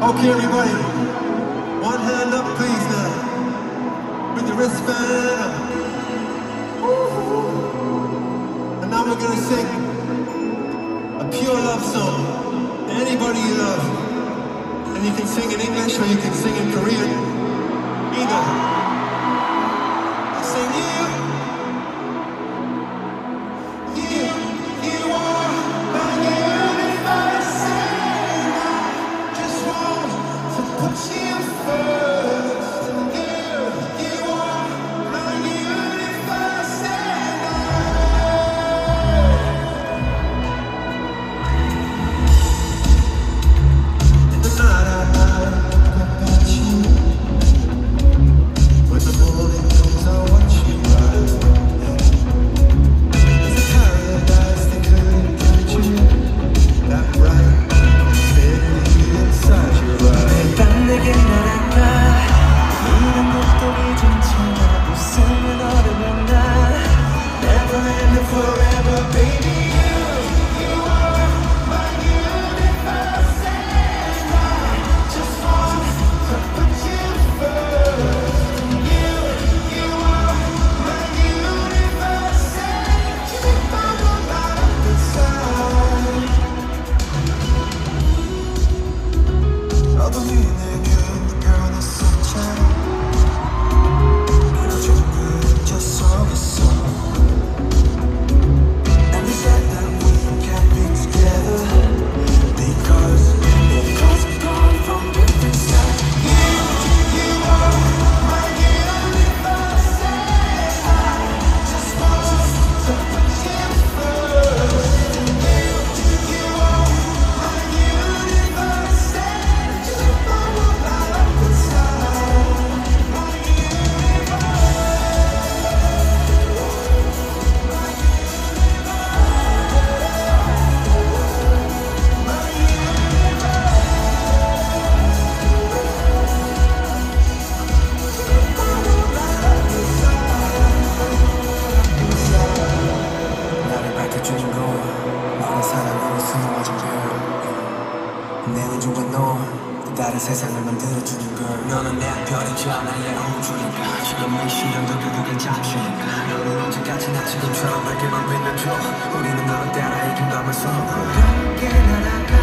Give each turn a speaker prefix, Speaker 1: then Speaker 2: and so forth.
Speaker 1: Okay, everybody. One hand up, please, now. With your wristband up. And now we're gonna sing a pure love song. Anybody you love. And you can sing in English or you can sing in Korean. Either. I sing. You,
Speaker 2: Senhor. 내
Speaker 3: 우주와 넌또 다른 세상을 만들어주는 걸. 너는 내 별이자 나의 우주니까 지금 이 시련도 그들을 잡히니까 너는 언제까지 나 지금처럼 밝게만 빛나줘? 우리는 너를 따라 이긴 담아서
Speaker 2: 함께 날아가